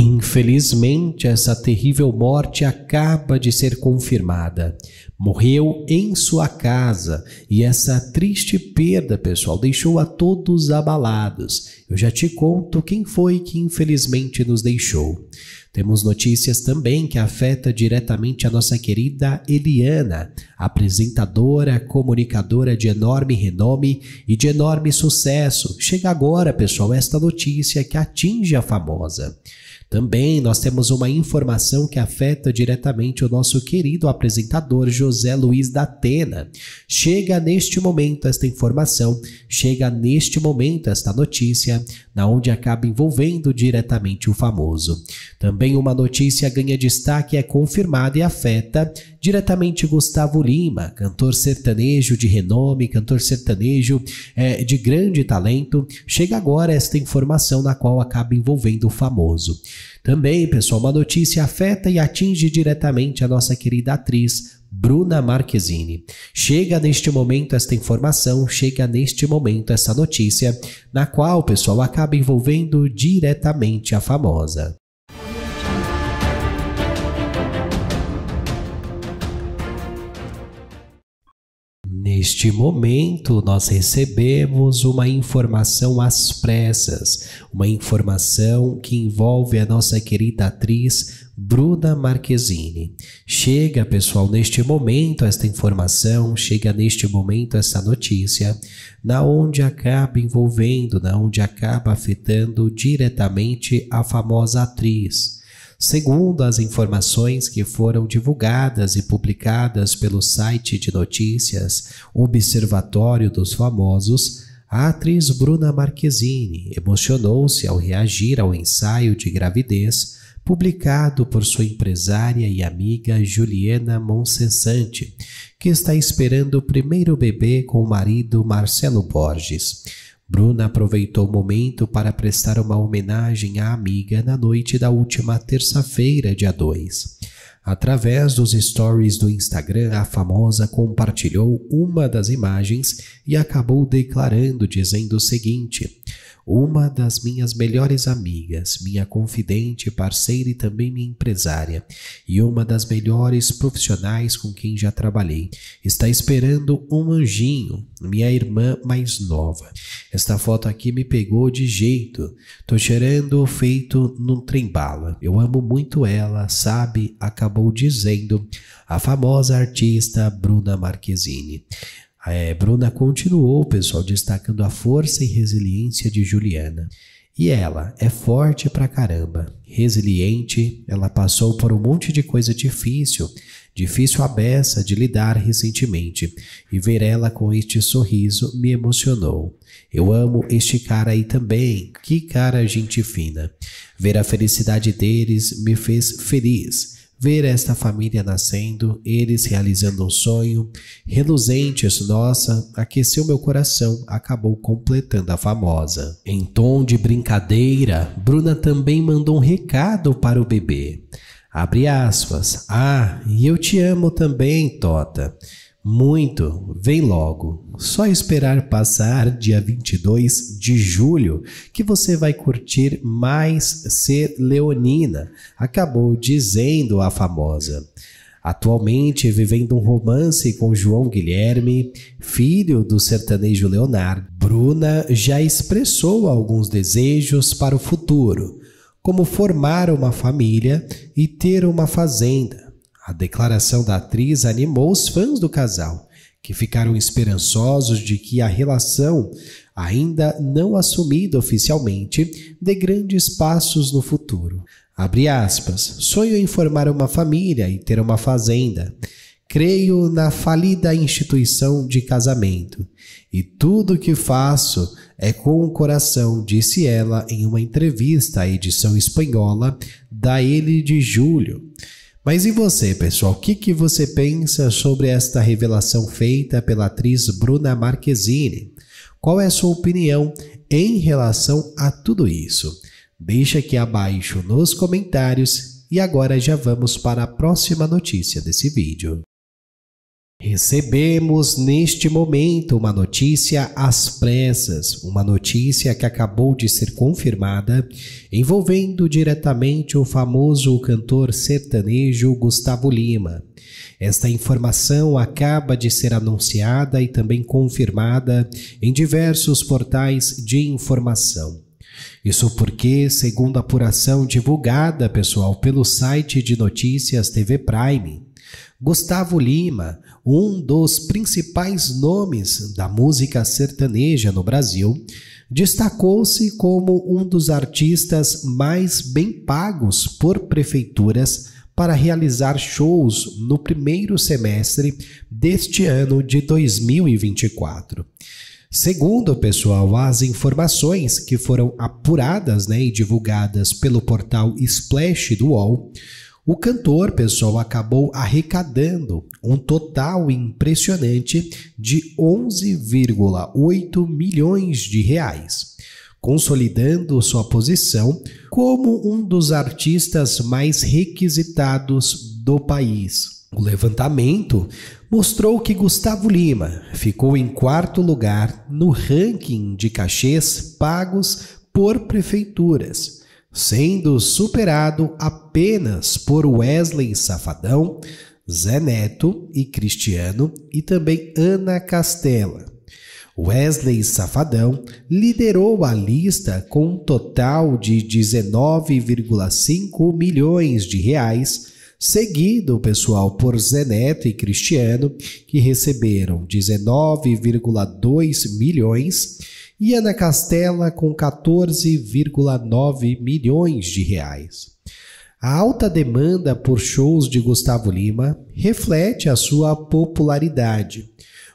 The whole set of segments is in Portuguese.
Infelizmente, essa terrível morte acaba de ser confirmada. Morreu em sua casa e essa triste perda, pessoal, deixou a todos abalados. Eu já te conto quem foi que infelizmente nos deixou. Temos notícias também que afeta diretamente a nossa querida Eliana, apresentadora, comunicadora de enorme renome e de enorme sucesso. Chega agora, pessoal, esta notícia que atinge a famosa. Também nós temos uma informação que afeta diretamente o nosso querido apresentador José Luiz da Atena. Chega neste momento esta informação, chega neste momento esta notícia, na onde acaba envolvendo diretamente o famoso. Também uma notícia ganha destaque é confirmada e afeta diretamente Gustavo Lima, cantor sertanejo de renome, cantor sertanejo é, de grande talento. Chega agora esta informação na qual acaba envolvendo o famoso. Também, pessoal, uma notícia afeta e atinge diretamente a nossa querida atriz Bruna Marquezine. Chega neste momento esta informação, chega neste momento essa notícia, na qual, pessoal, acaba envolvendo diretamente a famosa. Neste momento, nós recebemos uma informação às pressas, uma informação que envolve a nossa querida atriz Bruna Marquezine. Chega, pessoal, neste momento esta informação, chega neste momento essa notícia, na onde acaba envolvendo, na onde acaba afetando diretamente a famosa atriz. Segundo as informações que foram divulgadas e publicadas pelo site de notícias Observatório dos Famosos, a atriz Bruna Marquezine emocionou-se ao reagir ao ensaio de gravidez publicado por sua empresária e amiga Juliana Monsensante, que está esperando o primeiro bebê com o marido Marcelo Borges. Bruna aproveitou o momento para prestar uma homenagem à amiga na noite da última terça-feira, dia 2. Através dos stories do Instagram, a famosa compartilhou uma das imagens e acabou declarando, dizendo o seguinte: uma das minhas melhores amigas, minha confidente, parceira e também minha empresária, e uma das melhores profissionais com quem já trabalhei. Está esperando um anjinho, minha irmã mais nova. Esta foto aqui me pegou de jeito. Tô cheirando feito num trem-bala. Eu amo muito ela, sabe? Acabou dizendo a famosa artista Bruna Marquezine. É, Bruna continuou, pessoal, destacando a força e resiliência de Juliana. E ela é forte pra caramba, resiliente, ela passou por um monte de coisa difícil, difícil a beça de lidar recentemente, e ver ela com este sorriso me emocionou. Eu amo este cara aí também, que cara gente fina. Ver a felicidade deles me fez feliz. Ver esta família nascendo, eles realizando um sonho, reluzentes, nossa, aqueceu meu coração, acabou completando a famosa. Em tom de brincadeira, Bruna também mandou um recado para o bebê. Abre aspas. Ah, e eu te amo também, Tota. Muito, vem logo. Só esperar passar dia 22 de julho que você vai curtir mais ser leonina, acabou dizendo a famosa. Atualmente vivendo um romance com João Guilherme, filho do sertanejo Leonardo, Bruna já expressou alguns desejos para o futuro, como formar uma família e ter uma fazenda a declaração da atriz animou os fãs do casal, que ficaram esperançosos de que a relação, ainda não assumida oficialmente, dê grandes passos no futuro. Abre aspas, sonho em formar uma família e ter uma fazenda. Creio na falida instituição de casamento, e tudo o que faço é com o coração, disse ela em uma entrevista à edição espanhola da Ele de Julho. Mas e você, pessoal? O que, que você pensa sobre esta revelação feita pela atriz Bruna Marquezine? Qual é a sua opinião em relação a tudo isso? Deixa aqui abaixo nos comentários e agora já vamos para a próxima notícia desse vídeo. Recebemos neste momento uma notícia às pressas, uma notícia que acabou de ser confirmada, envolvendo diretamente o famoso cantor sertanejo Gustavo Lima. Esta informação acaba de ser anunciada e também confirmada em diversos portais de informação. Isso porque, segundo a apuração divulgada, pessoal, pelo site de notícias TV Prime, Gustavo Lima, um dos principais nomes da música sertaneja no Brasil, destacou-se como um dos artistas mais bem pagos por prefeituras para realizar shows no primeiro semestre deste ano de 2024. Segundo, pessoal, as informações que foram apuradas né, e divulgadas pelo portal Splash do UOL, o cantor, pessoal, acabou arrecadando um total impressionante de 11,8 milhões de reais, consolidando sua posição como um dos artistas mais requisitados do país. O levantamento mostrou que Gustavo Lima ficou em quarto lugar no ranking de cachês pagos por prefeituras sendo superado apenas por Wesley Safadão, Zé Neto e Cristiano e também Ana Castela. Wesley Safadão liderou a lista com um total de 19,5 milhões de reais, seguido, pessoal, por Zé Neto e Cristiano, que receberam 19,2 milhões e Ana Castela com 14,9 milhões de reais. A alta demanda por shows de Gustavo Lima reflete a sua popularidade.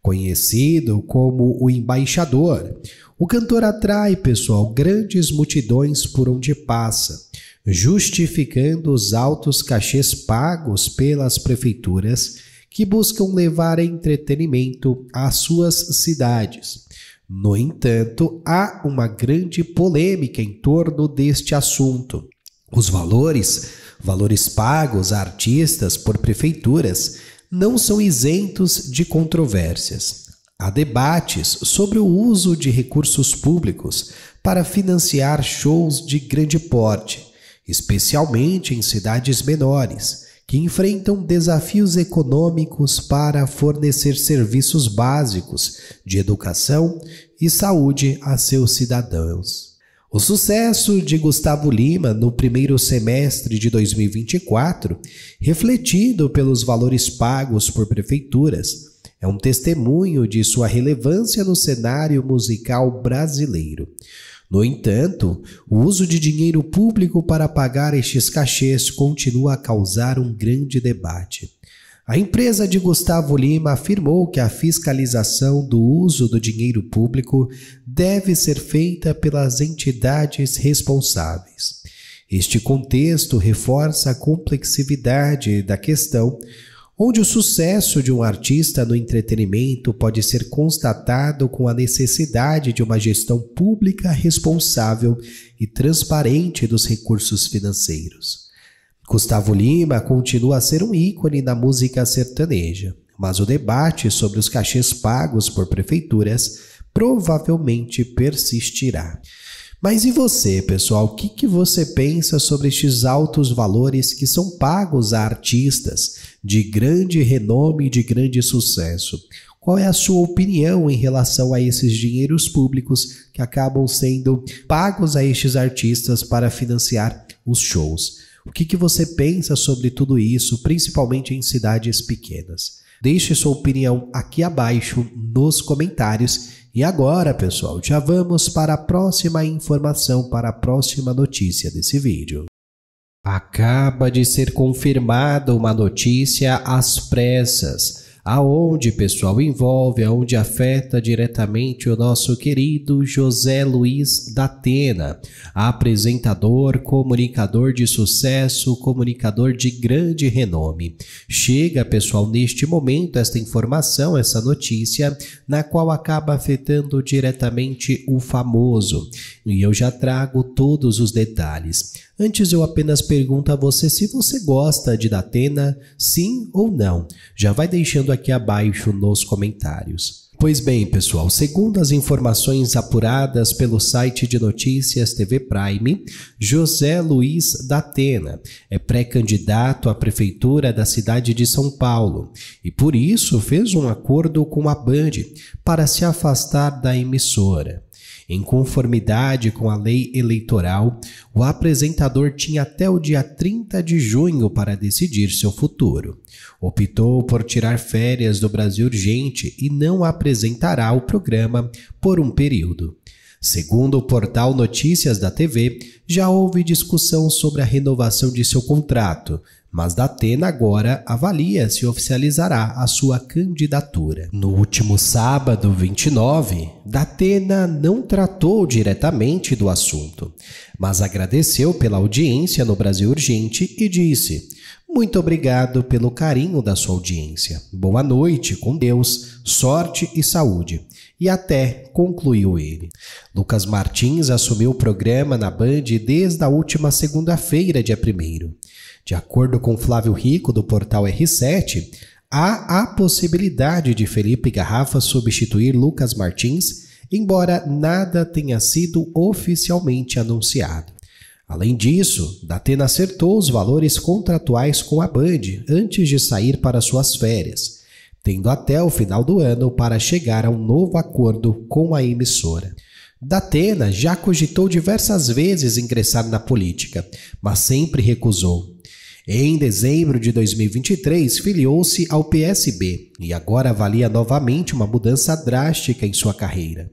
Conhecido como o embaixador, o cantor atrai, pessoal, grandes multidões por onde passa, justificando os altos cachês pagos pelas prefeituras que buscam levar entretenimento às suas cidades. No entanto, há uma grande polêmica em torno deste assunto. Os valores, valores pagos a artistas por prefeituras, não são isentos de controvérsias. Há debates sobre o uso de recursos públicos para financiar shows de grande porte, especialmente em cidades menores que enfrentam desafios econômicos para fornecer serviços básicos de educação e saúde a seus cidadãos. O sucesso de Gustavo Lima no primeiro semestre de 2024, refletido pelos valores pagos por prefeituras, é um testemunho de sua relevância no cenário musical brasileiro. No entanto, o uso de dinheiro público para pagar estes cachês continua a causar um grande debate. A empresa de Gustavo Lima afirmou que a fiscalização do uso do dinheiro público deve ser feita pelas entidades responsáveis. Este contexto reforça a complexidade da questão, onde o sucesso de um artista no entretenimento pode ser constatado com a necessidade de uma gestão pública responsável e transparente dos recursos financeiros. Gustavo Lima continua a ser um ícone na música sertaneja, mas o debate sobre os cachês pagos por prefeituras provavelmente persistirá. Mas e você, pessoal? O que, que você pensa sobre estes altos valores que são pagos a artistas de grande renome e de grande sucesso? Qual é a sua opinião em relação a esses dinheiros públicos que acabam sendo pagos a estes artistas para financiar os shows? O que, que você pensa sobre tudo isso, principalmente em cidades pequenas? Deixe sua opinião aqui abaixo nos comentários e agora, pessoal, já vamos para a próxima informação, para a próxima notícia desse vídeo. Acaba de ser confirmada uma notícia às pressas aonde, pessoal, envolve, aonde afeta diretamente o nosso querido José Luiz da Atena, apresentador, comunicador de sucesso, comunicador de grande renome. Chega, pessoal, neste momento esta informação, essa notícia, na qual acaba afetando diretamente o famoso. E eu já trago todos os detalhes. Antes eu apenas pergunto a você se você gosta de Datena, sim ou não. Já vai deixando aqui abaixo nos comentários. Pois bem, pessoal, segundo as informações apuradas pelo site de notícias TV Prime, José Luiz Datena é pré-candidato à prefeitura da cidade de São Paulo e por isso fez um acordo com a Band para se afastar da emissora. Em conformidade com a lei eleitoral, o apresentador tinha até o dia 30 de junho para decidir seu futuro. Optou por tirar férias do Brasil Urgente e não apresentará o programa por um período. Segundo o portal Notícias da TV, já houve discussão sobre a renovação de seu contrato, mas Datena agora avalia se oficializará a sua candidatura. No último sábado, 29, Datena não tratou diretamente do assunto, mas agradeceu pela audiência no Brasil Urgente e disse: Muito obrigado pelo carinho da sua audiência. Boa noite, com Deus, sorte e saúde. E até, concluiu ele. Lucas Martins assumiu o programa na Band desde a última segunda-feira, dia 1. De acordo com Flávio Rico, do portal R7, há a possibilidade de Felipe Garrafa substituir Lucas Martins, embora nada tenha sido oficialmente anunciado. Além disso, Datena acertou os valores contratuais com a Band antes de sair para suas férias, tendo até o final do ano para chegar a um novo acordo com a emissora. Datena já cogitou diversas vezes ingressar na política, mas sempre recusou. Em dezembro de 2023, filiou-se ao PSB e agora avalia novamente uma mudança drástica em sua carreira.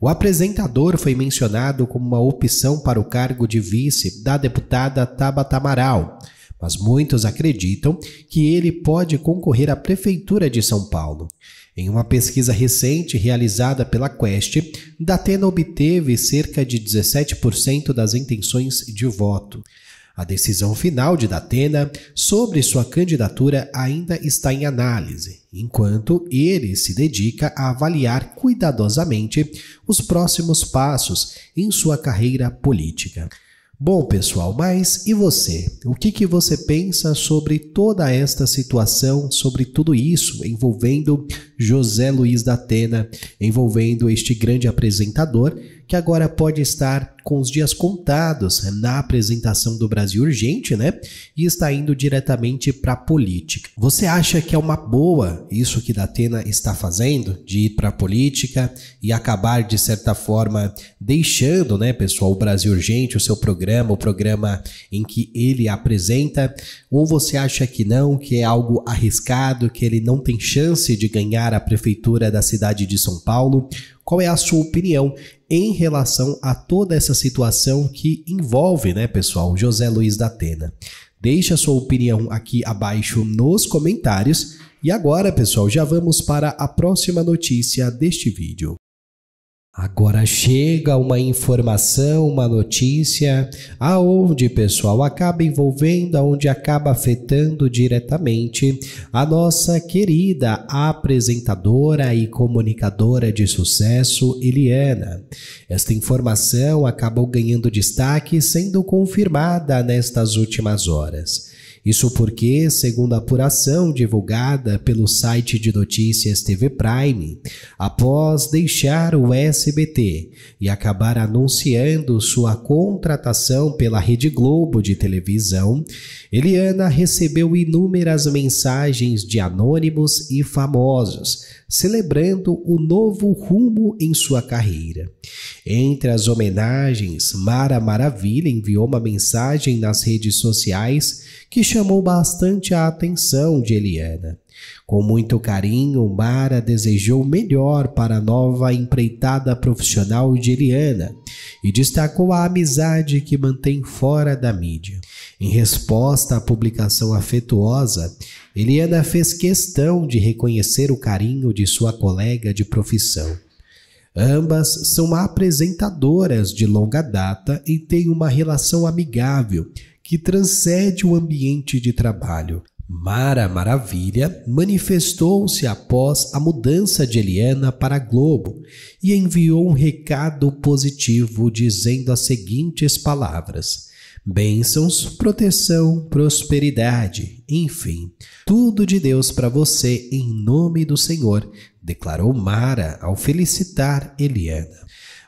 O apresentador foi mencionado como uma opção para o cargo de vice da deputada Tabata Amaral, mas muitos acreditam que ele pode concorrer à prefeitura de São Paulo. Em uma pesquisa recente realizada pela Quest, Datena obteve cerca de 17% das intenções de voto. A decisão final de Datena sobre sua candidatura ainda está em análise, enquanto ele se dedica a avaliar cuidadosamente os próximos passos em sua carreira política. Bom, pessoal, mas e você? O que, que você pensa sobre toda esta situação, sobre tudo isso envolvendo José Luiz da Atena, envolvendo este grande apresentador que agora pode estar com os dias contados na apresentação do Brasil Urgente, né? E está indo diretamente para a política. Você acha que é uma boa isso que Datena está fazendo, de ir para a política e acabar, de certa forma, deixando, né, pessoal, o Brasil Urgente, o seu programa, o programa em que ele apresenta? Ou você acha que não, que é algo arriscado, que ele não tem chance de ganhar a prefeitura da cidade de São Paulo? Qual é a sua opinião em relação a toda essa situação que envolve, né, pessoal, José Luiz da Atena? Deixe a sua opinião aqui abaixo nos comentários. E agora, pessoal, já vamos para a próxima notícia deste vídeo. Agora chega uma informação, uma notícia, aonde, pessoal, acaba envolvendo, aonde acaba afetando diretamente a nossa querida apresentadora e comunicadora de sucesso, Eliana. Esta informação acabou ganhando destaque, sendo confirmada nestas últimas horas. Isso porque, segundo a apuração divulgada pelo site de notícias TV Prime, após deixar o SBT e acabar anunciando sua contratação pela Rede Globo de televisão, Eliana recebeu inúmeras mensagens de anônimos e famosos, celebrando o novo rumo em sua carreira. Entre as homenagens, Mara Maravilha enviou uma mensagem nas redes sociais que chamou bastante a atenção de Eliana. Com muito carinho, Mara desejou melhor para a nova empreitada profissional de Eliana e destacou a amizade que mantém fora da mídia. Em resposta à publicação afetuosa, Eliana fez questão de reconhecer o carinho de sua colega de profissão. Ambas são apresentadoras de longa data e têm uma relação amigável que transcende o ambiente de trabalho. Mara Maravilha manifestou-se após a mudança de Eliana para Globo e enviou um recado positivo dizendo as seguintes palavras: bênçãos, proteção, prosperidade, enfim, tudo de Deus para você em nome do Senhor, declarou Mara ao felicitar Eliana.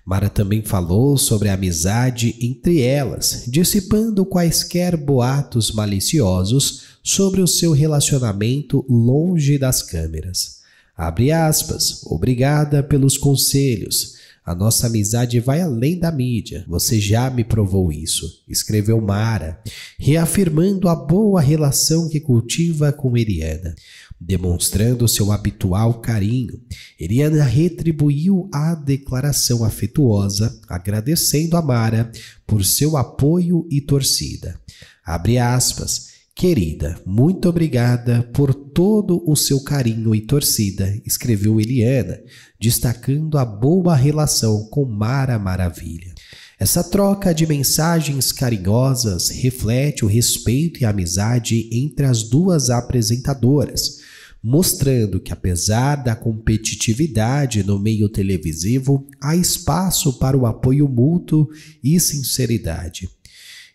Mara também falou sobre a amizade entre elas, dissipando quaisquer boatos maliciosos sobre o seu relacionamento longe das câmeras. Abre aspas, obrigada pelos conselhos. A nossa amizade vai além da mídia. Você já me provou isso, escreveu Mara, reafirmando a boa relação que cultiva com Eliana. Demonstrando seu habitual carinho, Eliana retribuiu a declaração afetuosa, agradecendo a Mara por seu apoio e torcida. Abre aspas. Querida, muito obrigada por todo o seu carinho e torcida, escreveu Eliana, destacando a boa relação com Mara Maravilha. Essa troca de mensagens carinhosas reflete o respeito e amizade entre as duas apresentadoras, mostrando que, apesar da competitividade no meio televisivo, há espaço para o apoio mútuo e sinceridade.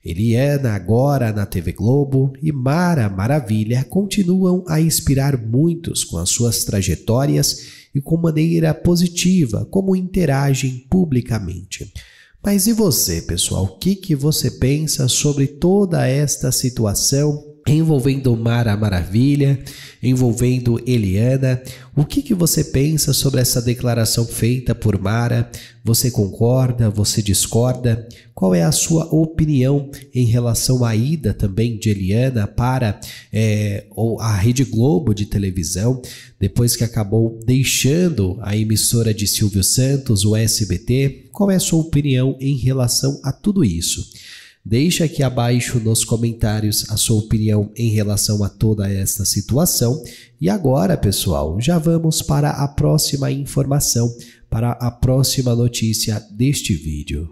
Eliana, agora na TV Globo, e Mara Maravilha continuam a inspirar muitos com as suas trajetórias e com maneira positiva como interagem publicamente. Mas e você, pessoal? O que, que você pensa sobre toda esta situação envolvendo Mara Maravilha, envolvendo Eliana. O que, que você pensa sobre essa declaração feita por Mara? Você concorda? Você discorda? Qual é a sua opinião em relação à ida também de Eliana para é, a Rede Globo de televisão, depois que acabou deixando a emissora de Silvio Santos, o SBT? Qual é a sua opinião em relação a tudo isso? Deixe aqui abaixo nos comentários a sua opinião em relação a toda esta situação. E agora, pessoal, já vamos para a próxima informação, para a próxima notícia deste vídeo.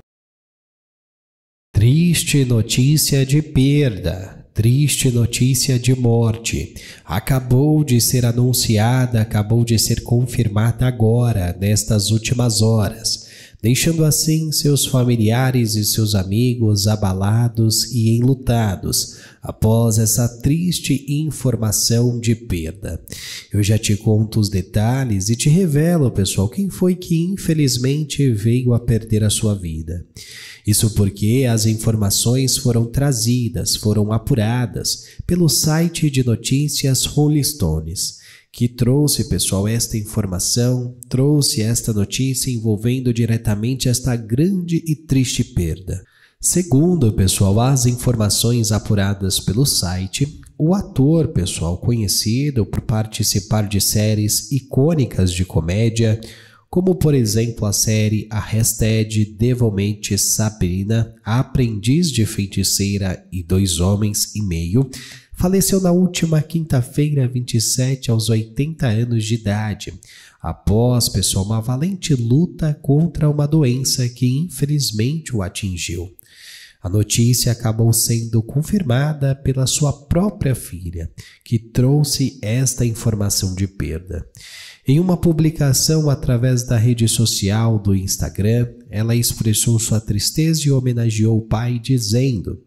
Triste notícia de perda. Triste notícia de morte. Acabou de ser anunciada, acabou de ser confirmada agora, nestas últimas horas deixando assim seus familiares e seus amigos abalados e enlutados após essa triste informação de perda. Eu já te conto os detalhes e te revelo, pessoal, quem foi que infelizmente veio a perder a sua vida. Isso porque as informações foram trazidas, foram apuradas pelo site de notícias Rolling Stones que trouxe, pessoal, esta informação, trouxe esta notícia envolvendo diretamente esta grande e triste perda. Segundo, pessoal, as informações apuradas pelo site, o ator, pessoal, conhecido por participar de séries icônicas de comédia, como por exemplo a série A Hashtag Devolmente Sabrina, Aprendiz de Feiticeira e Dois Homens e Meio, faleceu na última quinta-feira, 27, aos 80 anos de idade, após, pessoal, uma valente luta contra uma doença que infelizmente o atingiu. A notícia acabou sendo confirmada pela sua própria filha, que trouxe esta informação de perda. Em uma publicação através da rede social do Instagram, ela expressou sua tristeza e homenageou o pai, dizendo: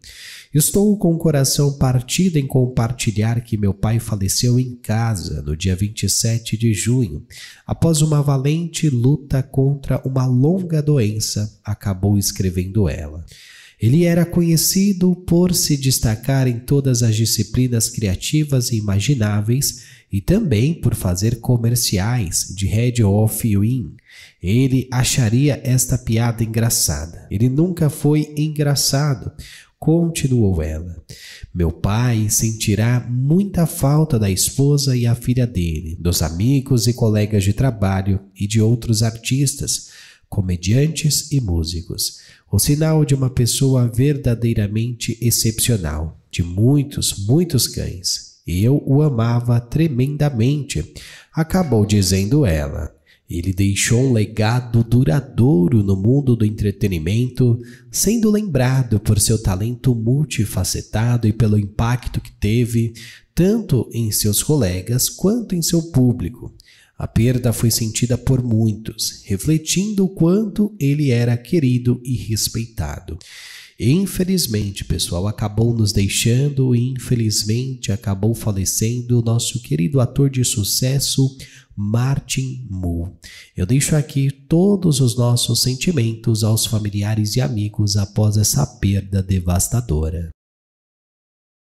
Estou com o coração partido em compartilhar que meu pai faleceu em casa no dia 27 de junho, após uma valente luta contra uma longa doença, acabou escrevendo ela. Ele era conhecido por se destacar em todas as disciplinas criativas e imagináveis e também por fazer comerciais de Red Off Win. Ele acharia esta piada engraçada. Ele nunca foi engraçado, Continuou ela: Meu pai sentirá muita falta da esposa e a filha dele, dos amigos e colegas de trabalho e de outros artistas, comediantes e músicos. O sinal de uma pessoa verdadeiramente excepcional, de muitos, muitos cães. Eu o amava tremendamente, acabou dizendo ela. Ele deixou um legado duradouro no mundo do entretenimento, sendo lembrado por seu talento multifacetado e pelo impacto que teve tanto em seus colegas quanto em seu público. A perda foi sentida por muitos, refletindo o quanto ele era querido e respeitado. Infelizmente, pessoal, acabou nos deixando e infelizmente acabou falecendo o nosso querido ator de sucesso, Martin Mu. Eu deixo aqui todos os nossos sentimentos aos familiares e amigos após essa perda devastadora.